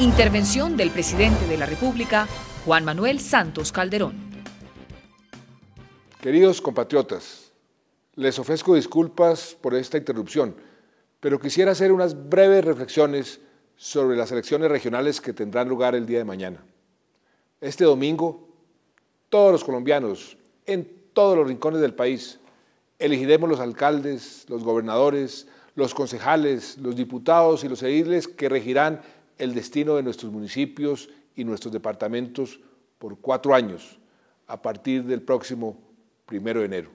Intervención del presidente de la República, Juan Manuel Santos Calderón. Queridos compatriotas, les ofrezco disculpas por esta interrupción, pero quisiera hacer unas breves reflexiones sobre las elecciones regionales que tendrán lugar el día de mañana. Este domingo, todos los colombianos, en todos los rincones del país, elegiremos los alcaldes, los gobernadores, los concejales, los diputados y los ediles que regirán el destino de nuestros municipios y nuestros departamentos por cuatro años, a partir del próximo primero de enero.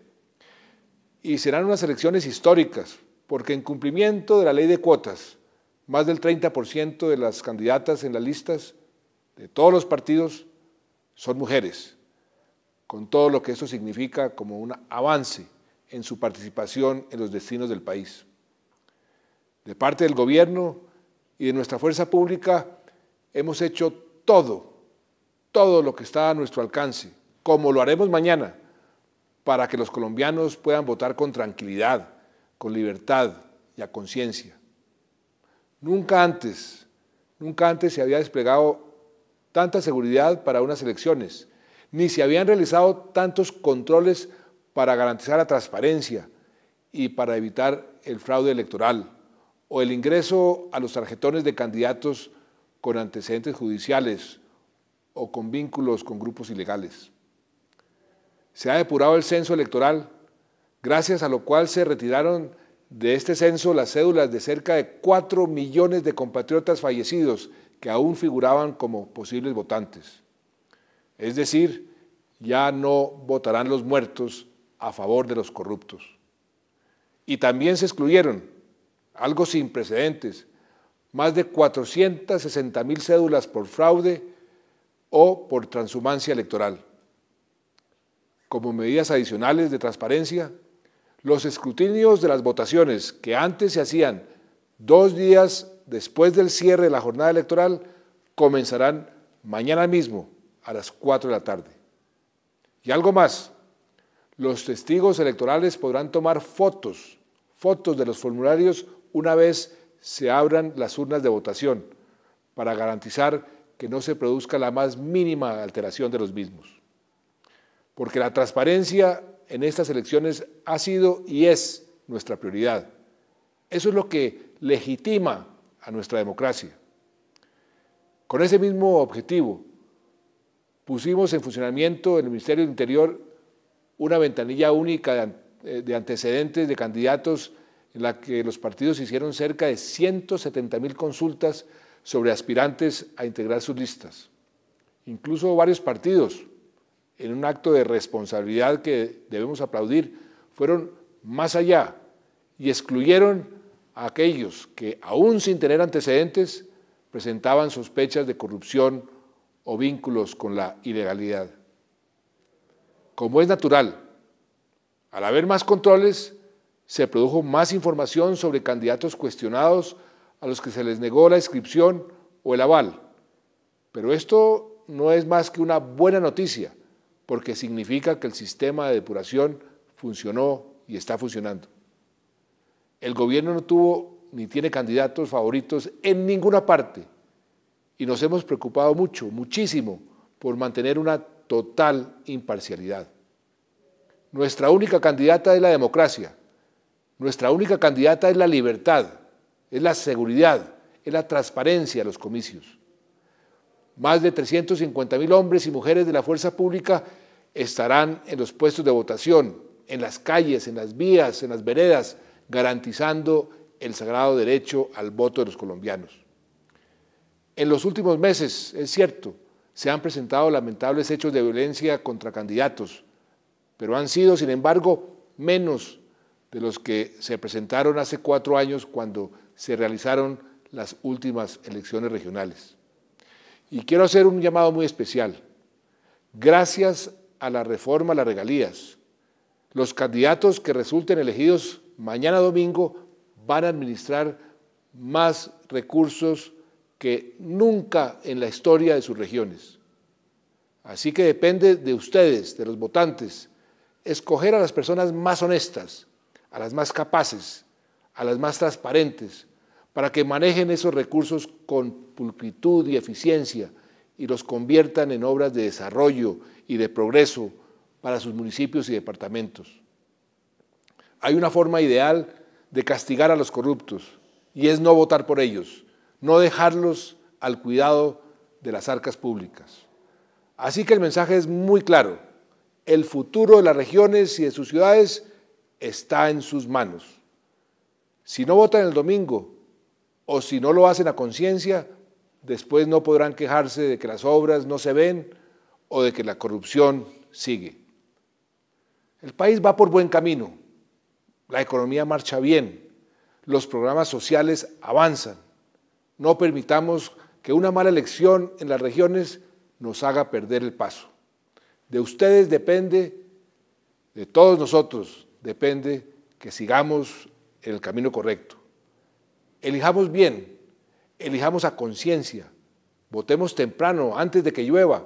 Y serán unas elecciones históricas, porque en cumplimiento de la ley de cuotas, más del 30% de las candidatas en las listas de todos los partidos son mujeres, con todo lo que eso significa como un avance en su participación en los destinos del país. De parte del gobierno, y de nuestra fuerza pública hemos hecho todo, todo lo que está a nuestro alcance, como lo haremos mañana, para que los colombianos puedan votar con tranquilidad, con libertad y a conciencia. Nunca antes, nunca antes se había desplegado tanta seguridad para unas elecciones, ni se habían realizado tantos controles para garantizar la transparencia y para evitar el fraude electoral o el ingreso a los tarjetones de candidatos con antecedentes judiciales o con vínculos con grupos ilegales. Se ha depurado el censo electoral, gracias a lo cual se retiraron de este censo las cédulas de cerca de 4 millones de compatriotas fallecidos que aún figuraban como posibles votantes. Es decir, ya no votarán los muertos a favor de los corruptos. Y también se excluyeron algo sin precedentes, más de 460 mil cédulas por fraude o por transhumancia electoral. Como medidas adicionales de transparencia, los escrutinios de las votaciones que antes se hacían dos días después del cierre de la jornada electoral comenzarán mañana mismo a las 4 de la tarde. Y algo más, los testigos electorales podrán tomar fotos, fotos de los formularios una vez se abran las urnas de votación para garantizar que no se produzca la más mínima alteración de los mismos. Porque la transparencia en estas elecciones ha sido y es nuestra prioridad. Eso es lo que legitima a nuestra democracia. Con ese mismo objetivo, pusimos en funcionamiento en el Ministerio del Interior una ventanilla única de antecedentes de candidatos en la que los partidos hicieron cerca de 170 mil consultas sobre aspirantes a integrar sus listas. Incluso varios partidos, en un acto de responsabilidad que debemos aplaudir, fueron más allá y excluyeron a aquellos que, aún sin tener antecedentes, presentaban sospechas de corrupción o vínculos con la ilegalidad. Como es natural, al haber más controles, se produjo más información sobre candidatos cuestionados a los que se les negó la inscripción o el aval. Pero esto no es más que una buena noticia, porque significa que el sistema de depuración funcionó y está funcionando. El gobierno no tuvo ni tiene candidatos favoritos en ninguna parte y nos hemos preocupado mucho, muchísimo, por mantener una total imparcialidad. Nuestra única candidata es la democracia nuestra única candidata es la libertad, es la seguridad, es la transparencia de los comicios. Más de 350 mil hombres y mujeres de la fuerza pública estarán en los puestos de votación, en las calles, en las vías, en las veredas, garantizando el sagrado derecho al voto de los colombianos. En los últimos meses, es cierto, se han presentado lamentables hechos de violencia contra candidatos, pero han sido, sin embargo, menos de los que se presentaron hace cuatro años cuando se realizaron las últimas elecciones regionales. Y quiero hacer un llamado muy especial. Gracias a la reforma a las regalías, los candidatos que resulten elegidos mañana domingo van a administrar más recursos que nunca en la historia de sus regiones. Así que depende de ustedes, de los votantes, escoger a las personas más honestas, a las más capaces, a las más transparentes, para que manejen esos recursos con pulcritud y eficiencia y los conviertan en obras de desarrollo y de progreso para sus municipios y departamentos. Hay una forma ideal de castigar a los corruptos y es no votar por ellos, no dejarlos al cuidado de las arcas públicas. Así que el mensaje es muy claro. El futuro de las regiones y de sus ciudades está en sus manos. Si no votan el domingo o si no lo hacen a conciencia, después no podrán quejarse de que las obras no se ven o de que la corrupción sigue. El país va por buen camino, la economía marcha bien, los programas sociales avanzan. No permitamos que una mala elección en las regiones nos haga perder el paso. De ustedes depende, de todos nosotros depende que sigamos el camino correcto. Elijamos bien, elijamos a conciencia, votemos temprano, antes de que llueva,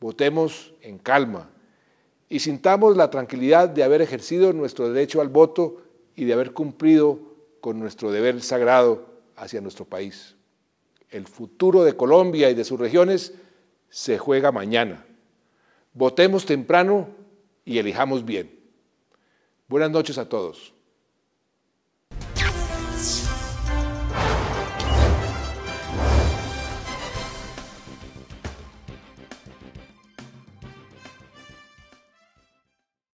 votemos en calma y sintamos la tranquilidad de haber ejercido nuestro derecho al voto y de haber cumplido con nuestro deber sagrado hacia nuestro país. El futuro de Colombia y de sus regiones se juega mañana. Votemos temprano y elijamos bien. Buenas noches a todos.